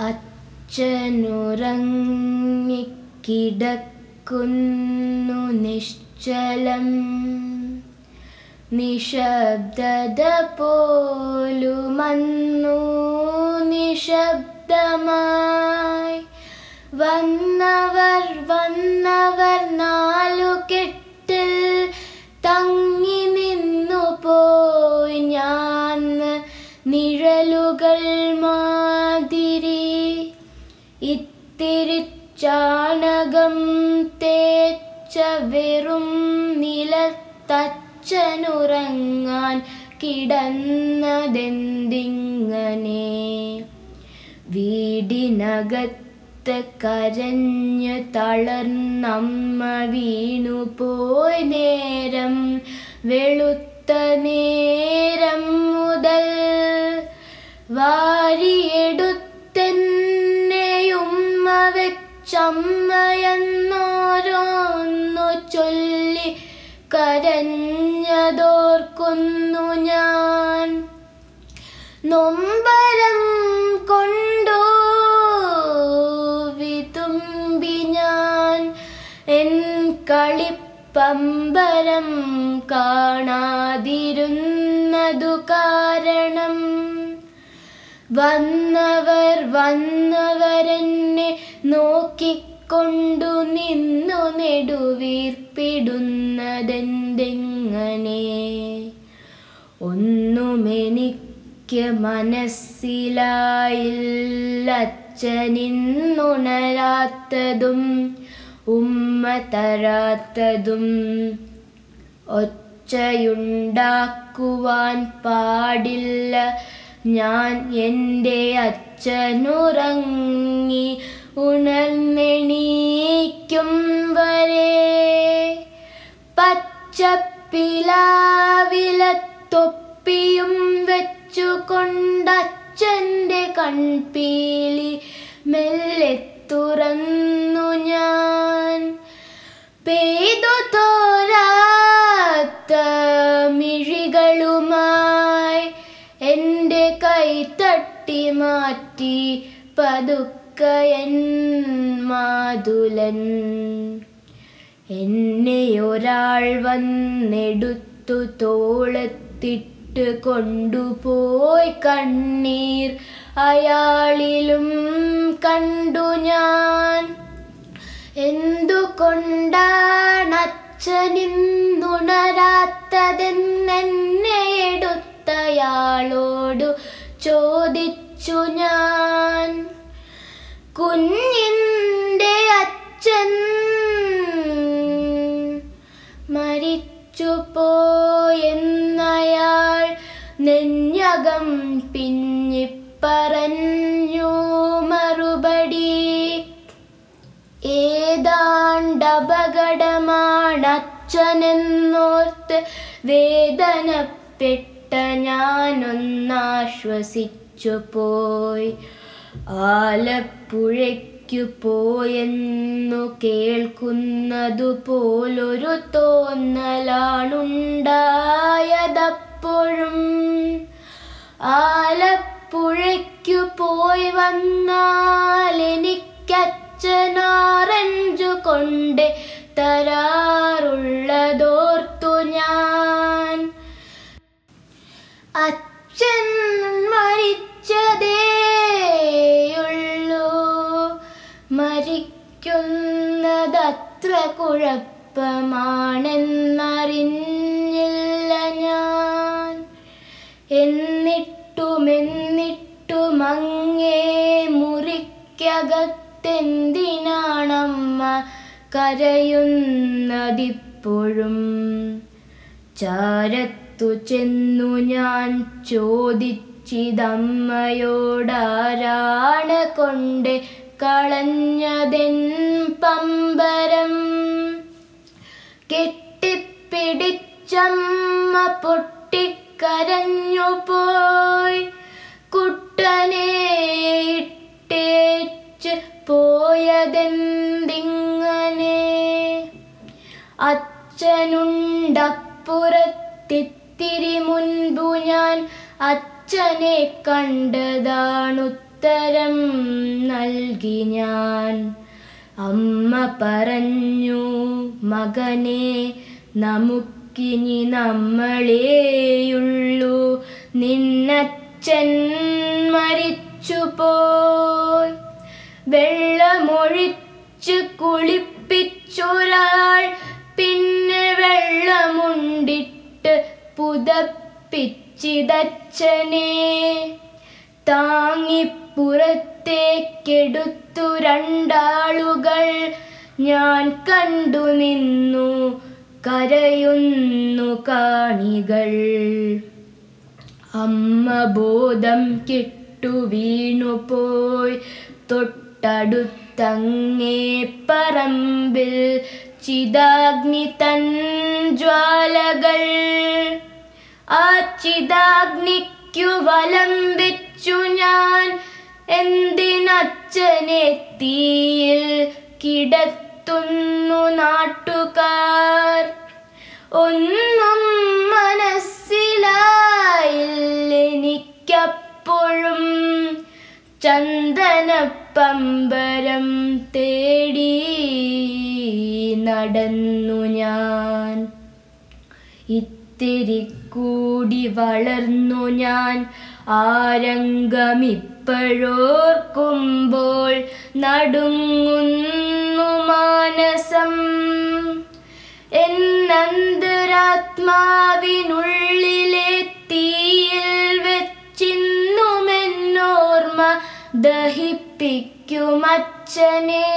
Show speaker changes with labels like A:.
A: അച്ഛനുറങ്ങിക്കിടക്കുന്നു നിശ്ചലം. നിശബ്ദത പോലുമന്നു നിശബ്ദമായി വന്നവർ നിലത്തച്ഛനുറങ്ങാൻ കിടന്നതെന്തിങ്ങനെ? വീടിനകത്ത് കരഞ്ഞ് തളർന്നമ്മ വീണുപോയി നേരം വെളുത്ത നേരം മുതൽ വാരിയെടുത്തെന്നെയുമ്മ വെച്ചമ്മയെന്നോരോന്നു കരഞ്ഞതോർക്കുന്നു ഞാൻ. നൊമ്പരം കൊണ്ടോ വിതുമ്പി ഞാൻ. എൻ കളിപ്പമ്പരം കാണാതിരുന്നതു കാരണം. വന്നവർ വന്നവരെന്നെ നോക്കിക്കൊണ്ടു നിന്നു നെടുവീർപ്പിടുന്നതെന്തെങ്ങനെ? ഒന്നുമെനിക്ക് മനസ്സിലായില്ല അച്ഛനിന്നുണരാത്തതും ഉമ്മ തരാത്തതും ഒച്ചയുണ്ടാക്കുവാൻ പാടില്ല. ഞാൻ എന്റെ അച്ഛനുറങ്ങി ഉണർന്നെണീക്കും വരെ പച്ചപ്പിലാവിലത്തൊപ്പിയും വെച്ചുകൊണ്ടച്ഛന്റെ കൺപീലി മെല്ലെ തുറന്നു ഞാൻ. പെയ്തു തോരാത്ത മിഴികളുമായി എന്റെ കൈ തട്ടി മാറ്റി പതുക്കയൻ മാതുലൻ. എന്നെ ഒരാൾ വന്നെടുത്തു തോളത്തിട്ട് കൊണ്ടുപോയി കണ്ണീർ അയാളിലും കണ്ടു ഞാൻ. എന്തുകൊണ്ടാണ് അച്ഛനിന്നുണരാത്തതെന്നെന്നെ എടുത്തയാളോടു ചോദിച്ചു ഞാൻ. കുഞ്ഞിന്റെ അച്ഛൻ നെഞ്ഞകം പിന്നിപ്പറഞ്ഞു മറുപടി. ഏതാണ്ടപകടമാണ് അച്ഛനെന്നോർത്ത് വേദനപ്പെട്ട ഞാനൊന്നാശ്വസിച്ചു പോയി ആലപ്പുഴയ്ക്കു പോയെന്നു കേൾക്കുന്നതു പോലൊരു തോന്നലാണുണ്ടായതപ്പോഴും ആലപ്പുഴയ്ക്കു പോയി വന്നാൽ എനിക്കച്ഛനാറഞ്ചു കൊണ്ട് തരാറുള്ളതോർത്തു ഞാൻ. അച്ഛൻ മരിച്ചതേയുള്ളൂ. മരിക്കുന്നതത്ര കുഴപ്പമാണെന്നറിഞ്ഞില്ല ഞാൻ. എന്നിട്ടും എന്നിട്ടും മങ്ങേ മുറിക്കകത്തെന്തിനാണമ്മ കരയുന്നതിപ്പോഴും? ചാരത്തു ചെന്നു ഞാൻ ചോദിച്ചിതമ്മയോടാരാണ് കൊണ്ട് കളഞ്ഞതെൻ പമ്പരം? കെട്ടിപ്പിടിച്ചമ്മ പൊട്ടിക്കരഞ്ഞു പോയി. കുട്ടനെ ഇട്ടേച്ച് പോയതെന്തിങ്ങനെ? അച്ഛനുണ്ടപ്പുറത്തിത്തിരി മുൻപു ഞാൻ അച്ഛനെ കണ്ടതാണുത്തരം നൽകി ഞാൻ. അമ്മ പറഞ്ഞു മകനെ നമുക്കിനി നമ്മളേയുള്ളൂ. നിന്നച്ഛൻ മരിച്ചുപോയി. വെള്ളമൊഴിച്ച് കുളിപ്പിച്ചൊരാൾ പിന്നെ വെള്ളമുണ്ടിട്ട് പുതപ്പിച്ചിതച്ഛനെ. താങ്ങിപ്പുറത്തേക്കെടുത്തു രണ്ടാളുകൾ. ഞാൻ കണ്ടു നിന്നു കരയുന്നു കാണികൾ. അമ്മ ബോധം കിട്ടു വീണുപോയി തൊട്ടടുത്തങ്ങേ പറമ്പിൽ ചിതാഗ്നി തൻ ജ്വാലകൾ. ആ ചിതാഗ്നിക്കു വലം വെച്ചു ഞാൻ. എന്തിനച്ഛനെ തീയിൽ കിടത്തുന്നു നാട്ടുകാർ. ഒന്നും മനസ്സിലായില്ലെനിക്കപ്പോഴും ചന്ദനപ്പമ്പരം തേടി നടന്നു ഞാൻ. ഇത്തിരി കൂടി വളർന്നു ഞാൻ. ആരംഗമിപ്പോഴോർക്കുമ്പോൾ നടുങ്ങുന്നു മാനസം. എന്നന്തരാത്മാവിനുള്ളിലെ തീയിൽ വെച്ചിന്നുമെന്നോർമ്മ ദഹിപ്പിക്കുമച്ഛനെ